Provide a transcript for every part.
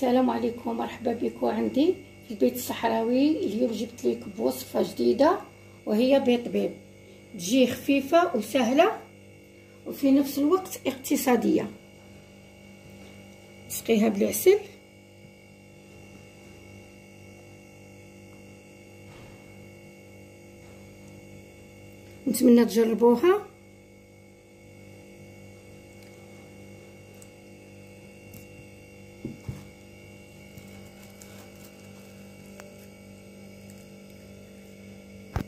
السلام عليكم مرحبا بكم عندي في البيت الصحراوي اليوم جبت لكم بوصفة جديدة وهي بيض بيض. تجي خفيفة وسهلة وفي نفس الوقت اقتصادية. نسقيها بالعسل. نتمنى تجربوها.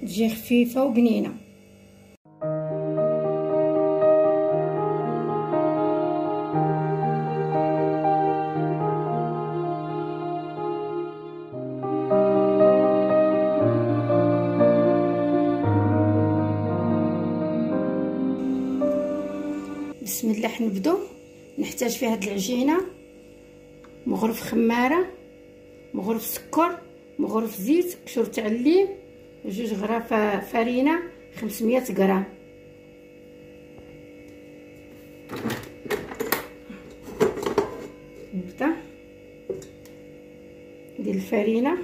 تجي خفيفه وبنينة. بسم الله حنبدو نحتاج في هاد العجينة. مغرف خمارة مغرف سكر مغرف زيت قشور تاع الليم جوج غراف فرينه 500 غرام. نبدا ندير الفرينه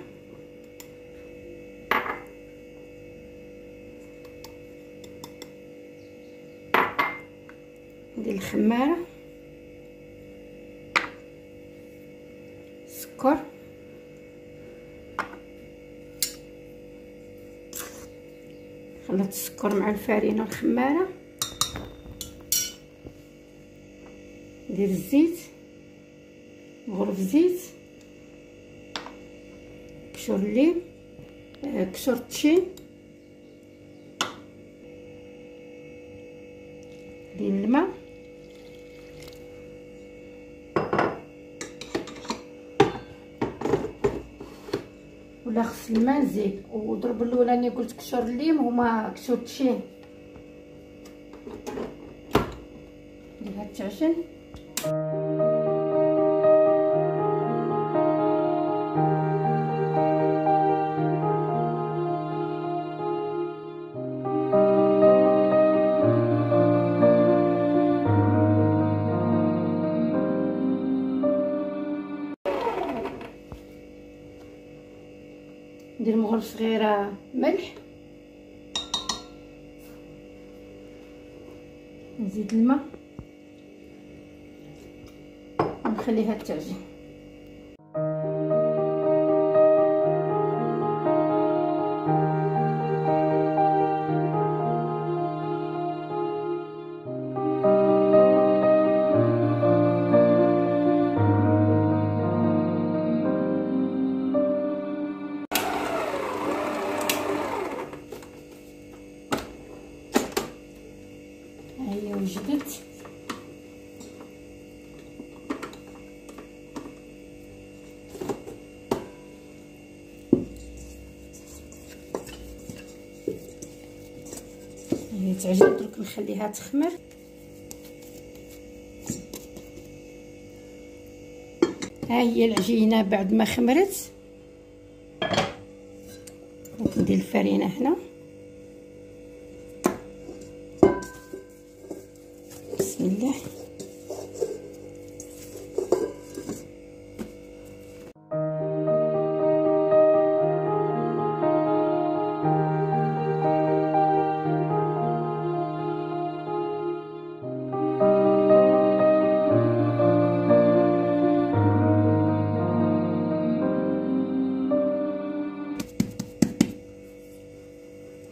ندير الخمارة. سكر. خلطت السكر مع الفرينة والخمارة. ندير الزيت غرف زيت كشور الليم كشور التشين ندير الماء. ولا خص الماء نزيد وضرب الاولاني قلت كشور الليم هما كشور تشين ندير هاد التعجن ندير مغرف صغيرة ملح. نزيد الماء. ونخليها تعجن هي وجدت هي تعجن درك نخليها تخمر ها هي العجينه بعد ما خمرت ندير الفرينه هنا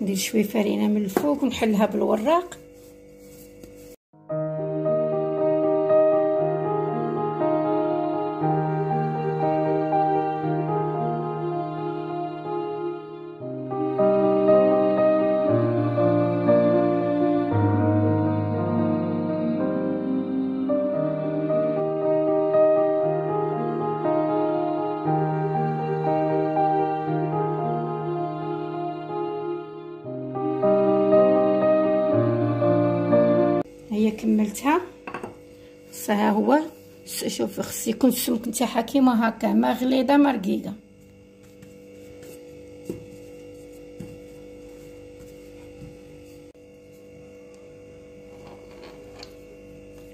ندير شوية فرينة من الفوق ونحلها بالوراق. خصها هو شوف خص يكون السمك نتاعها كيما هكا ما غليظة ما رقيقة.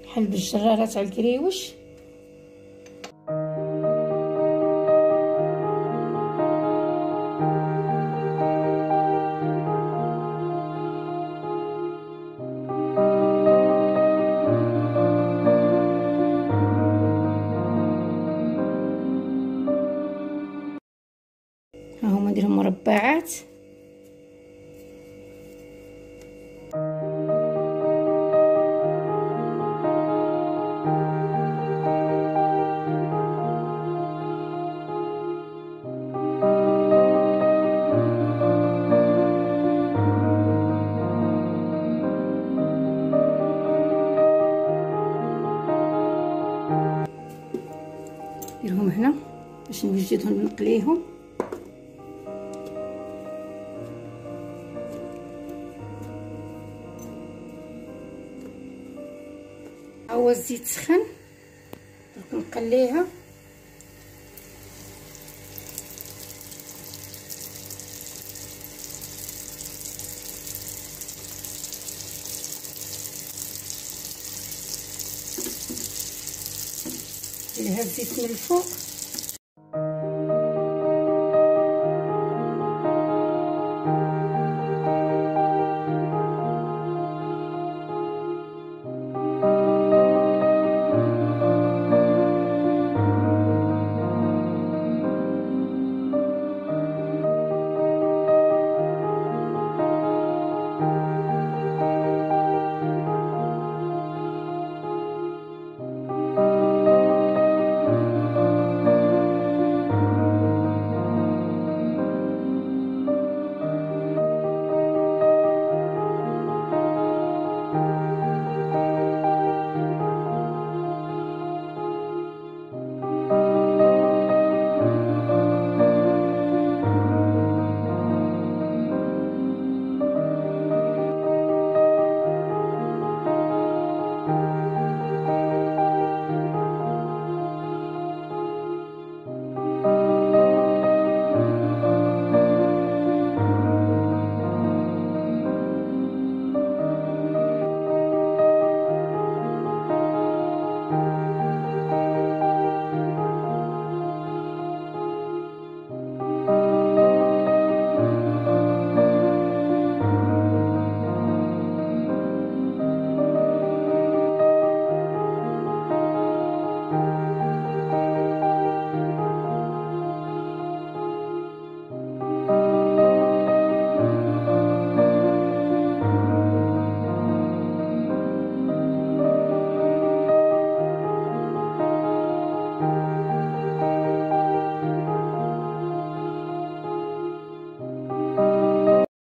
بحال بالجراره تاع الكريوش. ونديرهم مربعات نديرهم هنا باش نوجدهم نقليهم هو الزيت سخن. درك نقليها. لها الزيت من الفوق.